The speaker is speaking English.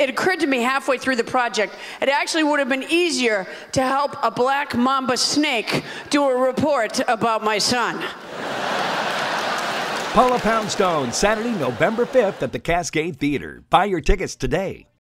it occurred to me halfway through the project, it actually would have been easier to help a black mamba snake do a report about my son. Paula Poundstone, Saturday, November 5th at the Cascade Theater. Buy your tickets today.